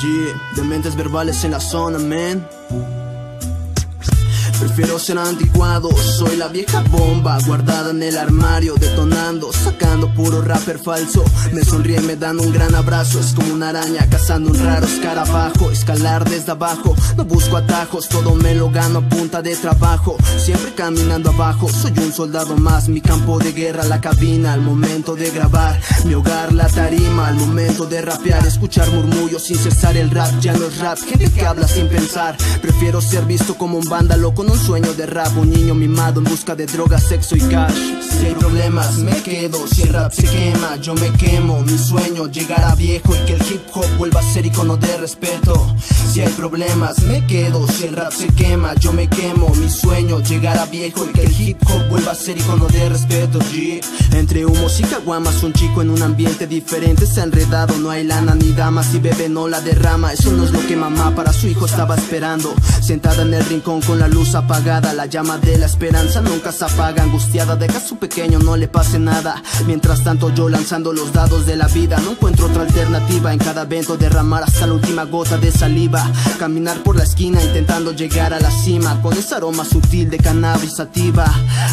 Yeah, dementes verbales en la zona, man. Prefiero ser anticuado, soy la vieja bomba guardada en el armario, detonando, sacando puro rapper falso. Me sonríe, me dan un gran abrazo, es como una araña cazando un raro escarabajo. Escalar desde abajo, no busco atajos, todo me lo gano a punta de trabajo. Siempre caminando abajo, soy un soldado más, mi campo de guerra, la cabina, al momento de grabar, mi hogar, la tarima, al momento de rapear, escuchar murmullos sin cesar el rap, ya no es rap, gente que habla sin pensar. Prefiero ser visto como un vándalo con un sueño de rap, un niño mimado en busca de drogas, sexo y cash. Si hay problemas, me quedo. Si el rap se quema, yo me quemo. Mi sueño llegará viejo y que el hip hop vuelva a ser icono de respeto. Si hay problemas, me quedo. Si el rap se quema, yo me quemo. Mi sueño llegará viejo y que el hip hop vuelva a ser icono de respeto. G. Entre humos y caguamas, un chico en un ambiente diferente se ha enredado. No hay lana ni damas y bebé no la derrama. Eso no es lo que mamá para su hijo estaba esperando. Sentada en el rincón con la luz apagada, la llama de la esperanza nunca se apaga. Angustiada de que a su pequeño no le pase nada. Mientras tanto, yo lanzando los dados de la vida, no encuentro otra alternativa. En cada evento, derramar hasta la última gota de saliva. Caminar por la esquina intentando llegar a la cima con ese aroma sutil de cannabis sativa.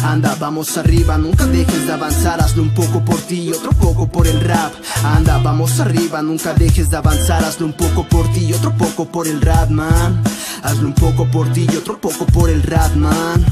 Anda, vamos arriba, nunca dejes de avanzar. Hazlo un poco por ti y otro poco por el rap. Anda, vamos arriba, nunca dejes de avanzar. Hazlo un poco por ti y otro poco por el rap, man. Hazlo un poco por ti y otro poco por el rap, man.